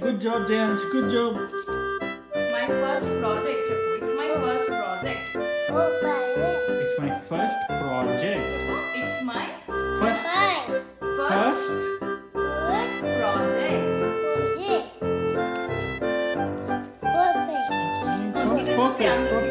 good job, Jayansh. Good job. My first project, It's my first project. It's my first project. It's my First, first first project. Perfect. Perfect. perfect.